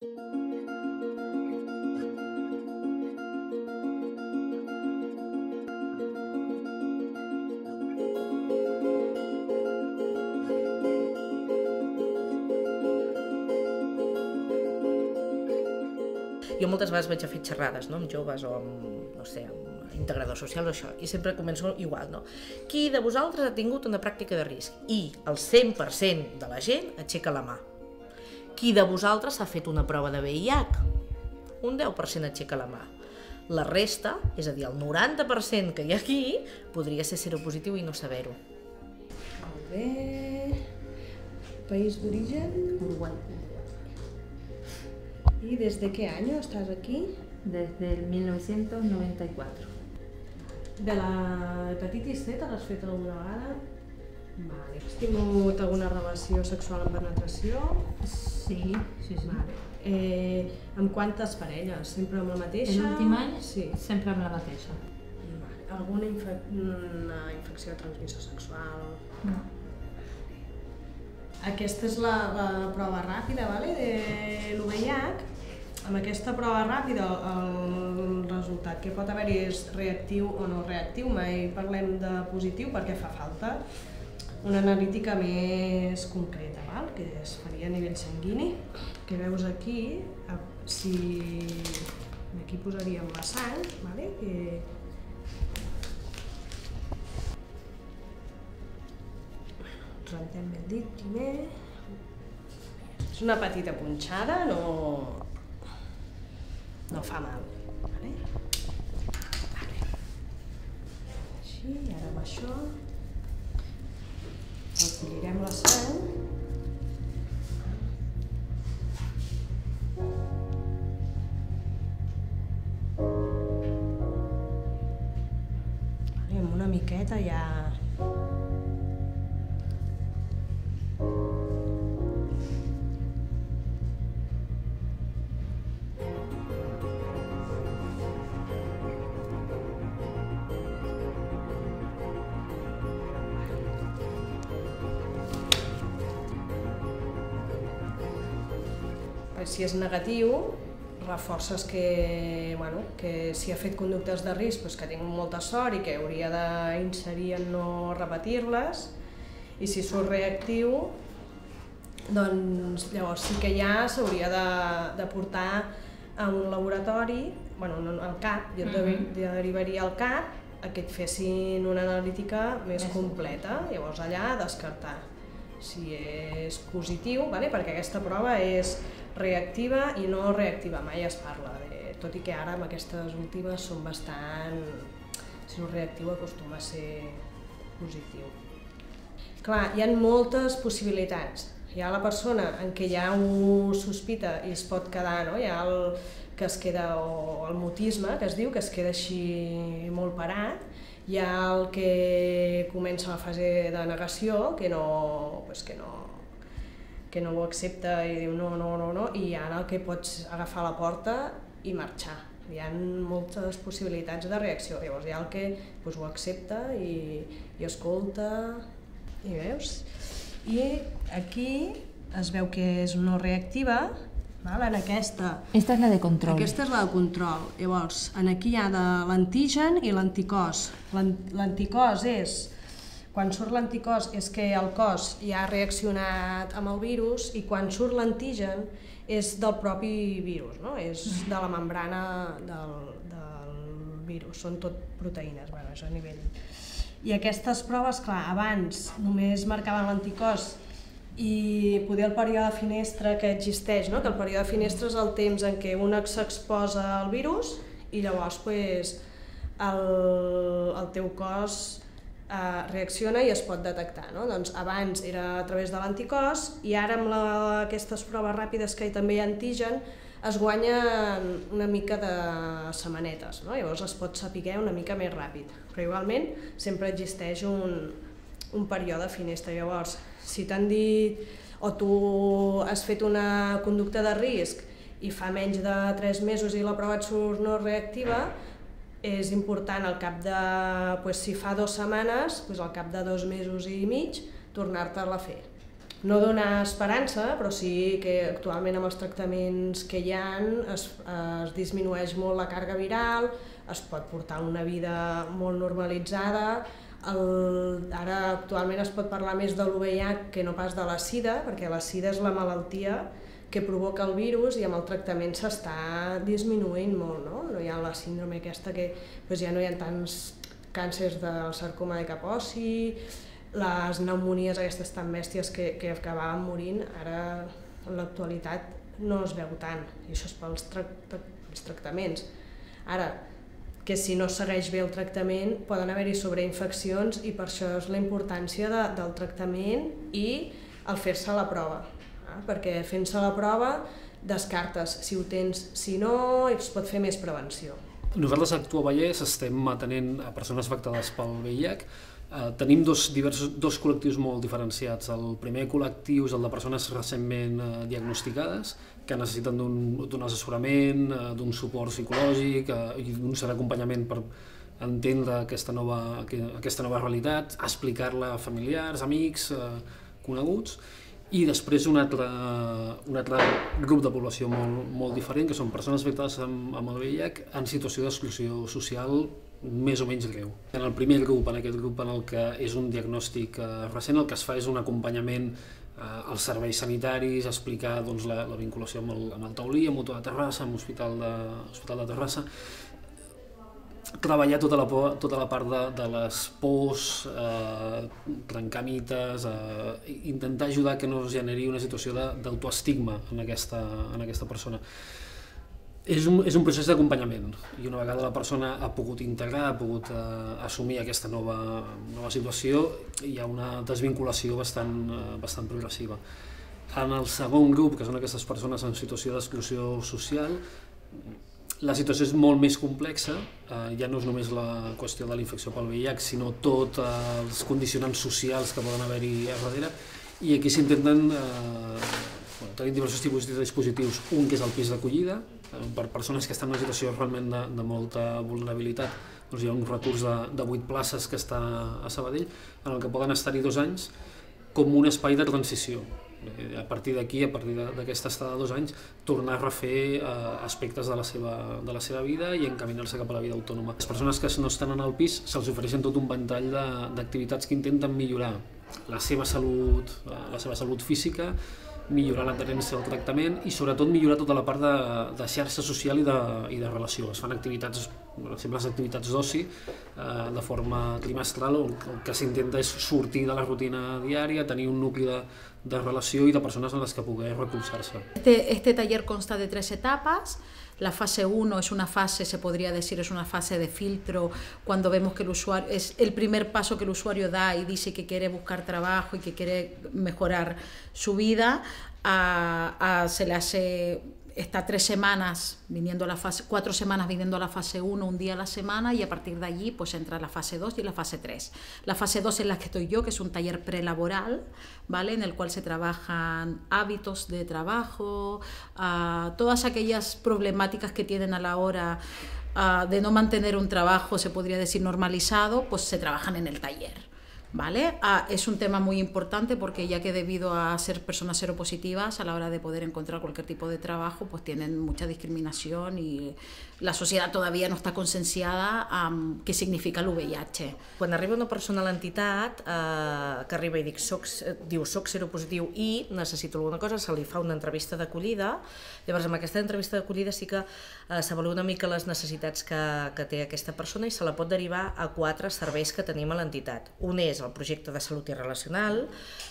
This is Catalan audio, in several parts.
Jo moltes vegades vaig a fer xerrades no? amb joves o amb, no sé, amb integradors socials o això, i sempre començo igual, no? Qui de vosaltres ha tingut una pràctica de risc? I el 100% de la gent aixeca la mà. Qui de vosaltres ha fet una prova de VIH? Un 10% aixeca la mà. La resta, és a dir, el 90% que hi ha aquí, podria ser seropositiu i no saber-ho. Molt bé. País d'origen. Uruguay. ¿Y desde qué año estás aquí? Desde el 1994. De la hepatitis C te l'has fet alguna vegada? Vale. Has tingut alguna relació sexual amb penetració? Sí, sí, sí. Vale. Eh, amb quantes parelles? Sempre amb la mateixa? L'últim any, Sí. sempre amb la mateixa. Vale. Alguna infe una infecció de transmissió sexual? No. Aquesta és la, la prova ràpida vale? de l'UVIH. Amb aquesta prova ràpida el resultat que pot haver-hi és reactiu o no reactiu. Mai parlem de positiu perquè fa falta una analítica més concreta, val? que es faria a nivell sanguini, que veus aquí, si aquí posaríem la sang, vale? que rentem el dit primer. És una petita punxada, no, no fa mal. Vale? Vale. Així, ara amb això recollirem la sang. Vale, amb una miqueta ja si és negatiu, reforces que, bueno, que si ha fet conductes de risc doncs que tinc molta sort i que hauria d'inserir en no repetir-les, i si surt reactiu, doncs llavors sí que ja s'hauria de, de portar a un laboratori, bueno, no, al CAP, jo et Mhm. derivaria al CAP a que et fessin una analítica més Més completa, llavors allà descartar si és positiu, vale? perquè aquesta prova és reactiva i no reactiva, mai es parla, de, tot i que ara amb aquestes últimes són bastant... Si no reactiu acostuma a ser positiu. Clar, hi ha moltes possibilitats. Hi ha la persona en què ja ho sospita i es pot quedar, no? Hi ha el que es queda, o el mutisme, que es diu, que es queda així molt parat, hi ha el que comença la fase de negació, que no, pues que no, que no ho accepta i diu no, no, no, no, i ha el que pots agafar la porta i marxar. Hi ha moltes possibilitats de reacció. Llavors hi ha el que pues, ho accepta i, i escolta, i veus? I aquí es veu que és no reactiva, val? en aquesta Esta es la de control. aquesta és la de control. Llavors, en aquí hi ha de l'antigen i l'anticòs. L'an- L'anticòs és, quan surt l'anticòs és que el cos ja ha reaccionat amb el virus i quan surt l'antigen és del propi virus, no? és de la membrana del, del virus, són tot proteïnes, bueno, és a nivell... I aquestes proves, clar, abans només marcaven l'anticòs i poder el període finestra que existeix, no? que el període finestra és el temps en què un s'exposa al virus i llavors pues, el, el teu cos eh, reacciona i es pot detectar. No? Doncs abans era a través de l'anticòs i ara amb la, aquestes proves ràpides que hi també hi ha antigen es guanyen una mica de setmanetes, no? llavors es pot saber una mica més ràpid. Però igualment sempre existeix un, un període finestra. Llavors, si t'han dit o tu has fet una conducta de risc i fa menys de 3 mesos i la prova et surt no reactiva, és important al cap de, pues, si fa dues setmanes, pues, al cap de dos mesos i mig, tornar-te-la a fer. no dona esperança, però sí que actualment amb els tractaments que hi ha es, es disminueix molt la càrrega viral, es pot portar una vida molt normalitzada, el, ara actualment es pot parlar més de l'UVH que no pas de la SIDA, perquè la SIDA és la malaltia que provoca el virus i amb el tractament s'està disminuint molt, no? No hi ha la síndrome aquesta que doncs ja no hi ha tants càncers del sarcoma de Kaposi, les pneumonies aquestes tan bèsties que, que acabaven morint, ara en l'actualitat no es veu tant, i això és pels tra els tractaments. Ara, que si no segueix bé el tractament poden haver-hi sobreinfeccions i per això és la importància de, del tractament i el fer-se la prova, eh? perquè fent-se la prova descartes si ho tens, si no es pot fer més prevenció. Nosaltres a Actua Vallès estem atenent a persones afectades pel VIH, Uh, tenim dos, diversos, dos col·lectius molt diferenciats. El primer col·lectiu és el de persones recentment uh, diagnosticades, que necessiten d'un assessorament, uh, d'un suport psicològic uh, i d'un cert acompanyament per entendre aquesta nova, aquesta nova realitat, explicar-la a familiars, amics, uh, coneguts, i després un altre, un altre grup de població molt, molt diferent, que són persones afectades amb, amb el VIH en situació d'exclusió social més o menys greu. En el primer grup, en aquest grup en el que és un diagnòstic eh, recent, el que es fa és un acompanyament eh, als serveis sanitaris, explicar doncs, la, la vinculació amb el, amb el Taulí, amb Mutua de Terrassa, amb l'Hospital de, Hospital de Terrassa, treballar tota la, tota la part de, de les pors, eh, trencar mites, eh, intentar ajudar que no es generi una situació d'autoestigma en, aquesta, en aquesta persona és un, és un procés d'acompanyament i una vegada la persona ha pogut integrar, ha pogut eh, assumir aquesta nova, nova situació, hi ha una desvinculació bastant, eh, bastant progressiva. En el segon grup, que són aquestes persones en situació d'exclusió social, la situació és molt més complexa, eh, ja no és només la qüestió de la infecció pel VIH, sinó tots eh, els condicionants socials que poden haver-hi a darrere, i aquí s'intenten eh, Bueno, tenim diversos tipus de dispositius. Un que és el pis d'acollida, eh, per persones que estan en una situació realment de, de molta vulnerabilitat. Doncs hi ha un recurs de, de 8 places que està a Sabadell, en el que poden estar-hi dos anys com un espai de transició. Eh, a partir d'aquí, a partir d'aquesta estada de dos anys, tornar a refer eh, aspectes de la, seva, de la seva vida i encaminar-se cap a la vida autònoma. Les persones que no estan en el pis se'ls ofereixen tot un ventall d'activitats que intenten millorar la seva salut, la seva salut física, millorar l'adherència al tractament i sobretot millorar tota la part de, de xarxa social i de, i de relació. Es fan activitats, per exemple, les activitats d'oci eh, de forma trimestral on el que s'intenta és sortir de la rutina diària, tenir un nucli de, de relació i de persones en les que poder recolzar-se. Este, este taller consta de tres etapas. La fase 1 es una fase, se podría decir, es una fase de filtro cuando vemos que el usuario es el primer paso que el usuario da y dice que quiere buscar trabajo y que quiere mejorar su vida. A, se le hace está tres semanas viniendo a la fase, cuatro semanas viniendo a la fase 1, un día a la semana, y a partir de allí pues entra la fase 2 y la fase 3. La fase 2 es la que estoy yo, que es un taller prelaboral, ¿vale? En el cual se trabajan hábitos de trabajo, uh, todas aquellas problemáticas que tienen a la hora uh, de no mantener un trabajo, se podría decir normalizado, pues se trabajan en el taller. ¿Vale? Ah, es un tema muy importante porque ya que debido a ser personas seropositivas a la hora de poder encontrar cualquier tipo de trabajo pues tienen mucha discriminación y la societat todavía no està conscienciada amb què significa l'UVIH. Quan arriba una persona a l'entitat eh, que arriba i dic, soc, diu soc seropositiu i necessito alguna cosa, se li fa una entrevista d'acollida, llavors amb aquesta entrevista d'acollida sí que eh, s'avalua una mica les necessitats que, que té aquesta persona i se la pot derivar a quatre serveis que tenim a l'entitat. Un és el projecte de salut i relacional,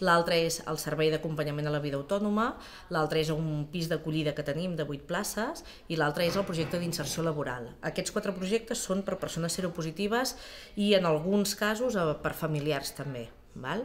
l'altre és el servei d'acompanyament a la vida autònoma, l'altre és un pis d'acollida que tenim de 8 places i l'altre és el projecte d'inserció inserció laboral. Aquests quatre projectes són per persones seropositives i en alguns casos eh, per familiars també. Val?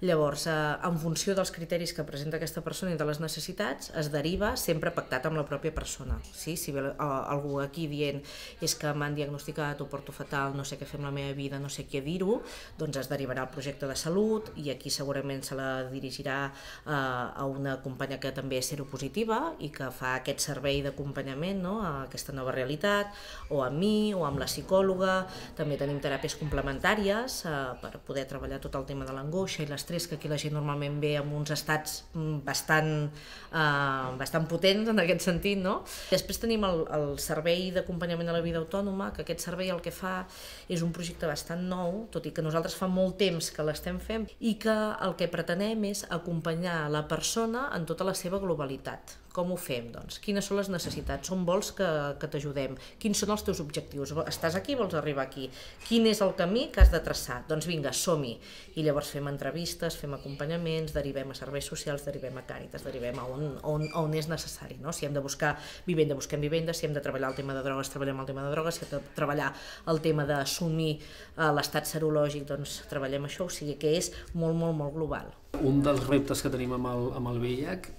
Llavors, eh, en funció dels criteris que presenta aquesta persona i de les necessitats, es deriva sempre pactat amb la pròpia persona. Sí? Si ve eh, algú aquí dient és que m'han diagnosticat, ho porto fatal, no sé què fer amb la meva vida, no sé què dir-ho, doncs es derivarà al projecte de salut i aquí segurament se la dirigirà eh, a una companya que també és seropositiva i que fa aquest servei d'acompanyament no? a aquesta nova realitat, o amb mi, o amb la psicòloga, també tenim teràpies complementàries eh, per poder treballar tot el tema de l'angoixa i les d'estrès, que aquí la gent normalment ve amb uns estats mm, bastant, eh, bastant potents en aquest sentit, no? Després tenim el, el servei d'acompanyament a la vida autònoma, que aquest servei el que fa és un projecte bastant nou, tot i que nosaltres fa molt temps que l'estem fent, i que el que pretenem és acompanyar la persona en tota la seva globalitat. Com ho fem? Doncs, quines són les necessitats? On vols que, que t'ajudem? Quins són els teus objectius? Estàs aquí, vols arribar aquí? Quin és el camí que has de traçar? Doncs vinga, som-hi. I llavors fem entrevistes, fem acompanyaments, derivem a serveis socials, derivem a Càritas, derivem a on, on, on és necessari. No? Si hem de buscar vivenda, busquem vivenda, si hem de treballar el tema de drogues, treballem el tema de drogues, si hem de treballar el tema d'assumir eh, l'estat serològic, doncs treballem això, o sigui que és molt, molt, molt global. Un dels reptes que tenim amb el, amb el VIH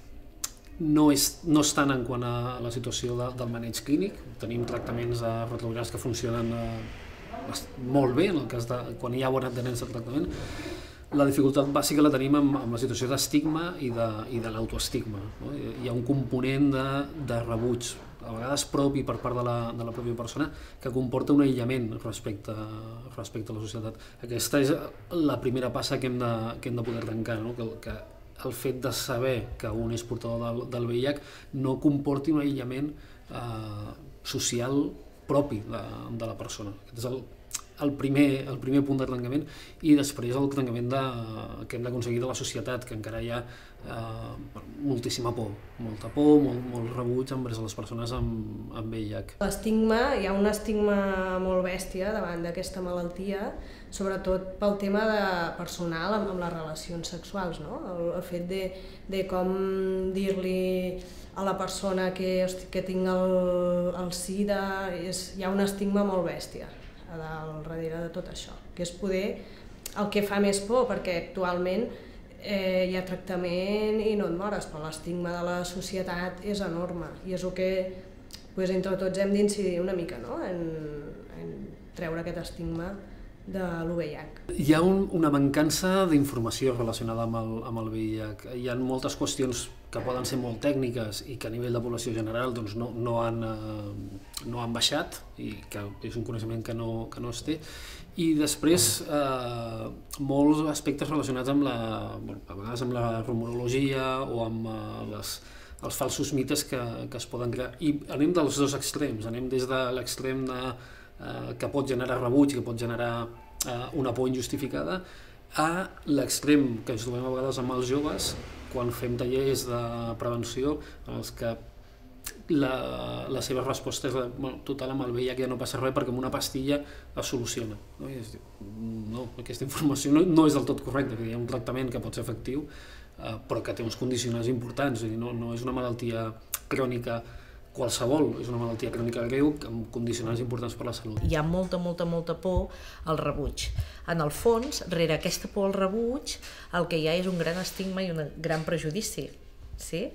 no és, no és tant en quant a la situació de, del maneig clínic, tenim tractaments eh, retrovirals que funcionen eh, molt bé en el cas de quan hi ha bona adherència al tractament, la dificultat bàsica la tenim amb, amb la situació d'estigma i de, i de l'autoestigma. No? Hi ha un component de, de rebuig, a vegades propi per part de la, de la pròpia persona, que comporta un aïllament respecte, respecte a la societat. Aquesta és la primera passa que hem de, que hem de poder trencar, no? que, que el fet de saber que un és portador del, del VIH no comporti un aïllament eh, social propi de, de la persona. Aquest és el, el primer, el primer punt de trencament i després el trencament de, que hem d'aconseguir de la societat, que encara hi ha eh, moltíssima por, molta por, molt, molt rebuig envers les persones amb, amb VIH. L'estigma, hi ha un estigma molt bèstia davant d'aquesta malaltia, sobretot pel tema de personal amb, amb les relacions sexuals, no? el, el fet de, de com dir-li a la persona que, que tinc el, el SIDA, és, hi ha un estigma molt bèstia a dalt, darrere de tot això, que és poder el que fa més por, perquè actualment eh, hi ha tractament i no et mores, però l'estigma de la societat és enorme i és el que pues, entre tots hem d'incidir una mica no? en, en treure aquest estigma de l'UVIH. Hi ha un, una mancança d'informació relacionada amb el, amb el VIH. Hi ha moltes qüestions que poden ser molt tècniques i que a nivell de població general doncs, no, no, han, eh, no han baixat i que és un coneixement que no, que no es té i després eh, molts aspectes relacionats amb la, bueno, a vegades amb la rumorologia o amb eh, les, els falsos mites que, que es poden crear. I anem dels dos extrems, anem des de l'extrem de, eh, que pot generar rebuig, que pot generar eh, una por injustificada, a l'extrem que ens trobem a vegades amb els joves quan fem tallers de prevenció en els que la, la seva resposta és de, bueno, total amb el VIH ja no passa res perquè amb una pastilla es soluciona. No, I es diu, no aquesta informació no, no és del tot correcta, hi ha un tractament que pot ser efectiu eh, però que té uns condicionants importants, és dir, no, no és una malaltia crònica qualsevol, és una malaltia crònica greu amb condicionants importants per la salut. Hi ha molta, molta, molta por al rebuig. En el fons, rere aquesta por al rebuig, el que hi ha és un gran estigma i un gran prejudici. Sí?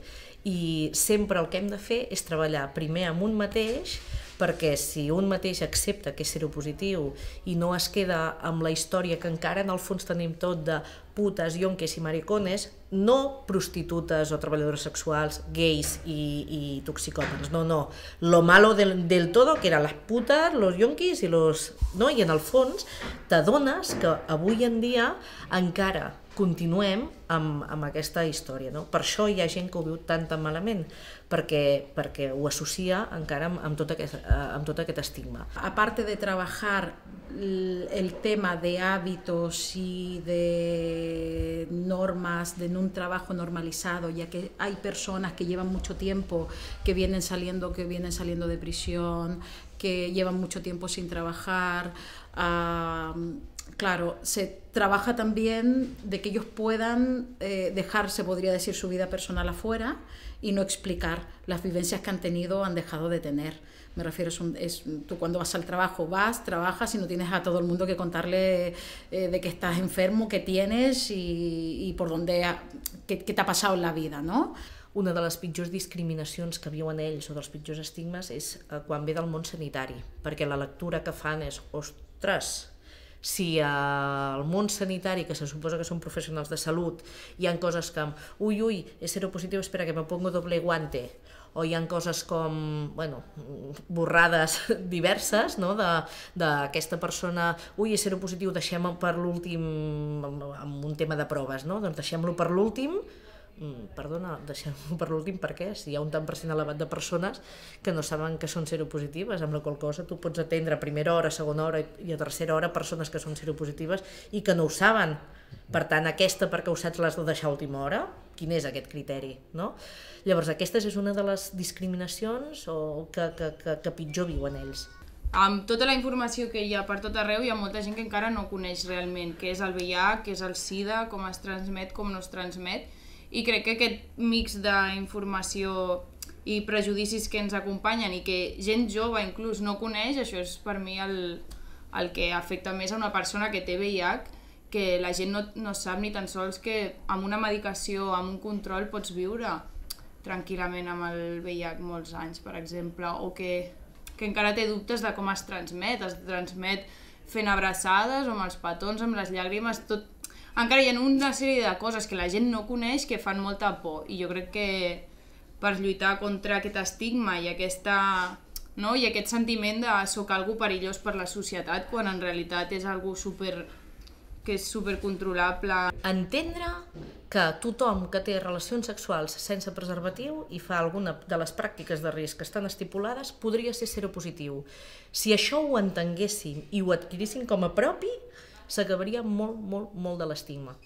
I sempre el que hem de fer és treballar primer amb un mateix perquè si un mateix accepta que és seropositiu i no es queda amb la història que encara en el fons tenim tot de putes, yonques i maricones, no prostitutes o treballadores sexuals, gais i, i toxicòmans, no, no. Lo malo del, del todo, que eren les putes, los yonquis i los... No? I en el fons t'adones que avui en dia encara continuem amb, amb aquesta història. No? Per això hi ha gent que ho viu tan tan malament, perquè, perquè ho associa encara amb, amb, tot aquest, eh, amb tot aquest estigma. Aparte de trabajar el tema de hábitos y de normas, de un trabajo normalizado, ya que hay personas que llevan mucho tiempo, que vienen saliendo, que vienen saliendo de prisión, que llevan mucho tiempo sin trabajar. Uh, claro, se trabaja también de que ellos puedan eh, dejar, se podría decir, su vida personal afuera y no explicar las vivencias que han tenido o han dejado de tener. Me refiero, es, un, tú cuando vas al trabajo, vas, trabajas y no tienes a todo el mundo que contarle eh, de que estás enfermo, qué tienes y, y por dónde, qué, qué t'ha passat en la vida, no? Una de les pitjors discriminacions que viuen ells o dels pitjors estigmes és eh, quan ve del món sanitari, perquè la lectura que fan és, ostres, si al món sanitari, que se suposa que són professionals de salut, hi han coses com, ui, ui, és seropositiu, espera que me pongo doble guante, o hi han coses com, bueno, borrades diverses, no?, d'aquesta persona, ui, és seropositiu, deixem per l'últim, amb un tema de proves, no?, doncs deixem-lo per l'últim, perdona, deixem-ho per l'últim perquè si hi ha un tant per cent elevat de persones que no saben que són seropositives, amb la qual cosa tu pots atendre a primera hora, a segona hora i a tercera hora persones que són seropositives i que no ho saben. Per tant, aquesta perquè ho saps l'has de deixar a última hora? Quin és aquest criteri? No? Llavors, aquesta és una de les discriminacions o que, que, que, que pitjor viuen ells. Amb tota la informació que hi ha per tot arreu, hi ha molta gent que encara no coneix realment què és el VIH, què és el SIDA, com es transmet, com no es transmet, i crec que aquest mix d'informació i prejudicis que ens acompanyen i que gent jove inclús no coneix, això és per mi el, el que afecta més a una persona que té VIH, que la gent no, no sap ni tan sols que amb una medicació, amb un control, pots viure tranquil·lament amb el VIH molts anys, per exemple, o que, que encara té dubtes de com es transmet, es transmet fent abraçades o amb els petons, amb les llàgrimes, tot... Encara hi ha una sèrie de coses que la gent no coneix que fan molta por i jo crec que per lluitar contra aquest estigma i aquesta no? i aquest sentiment de soc algú perillós per la societat quan en realitat és algú super que és supercontrolable. Entendre que tothom que té relacions sexuals sense preservatiu i fa alguna de les pràctiques de risc que estan estipulades podria ser seropositiu. Si això ho entenguéssim i ho adquiríssim com a propi, s'acabaria molt, molt, molt de l'estigma.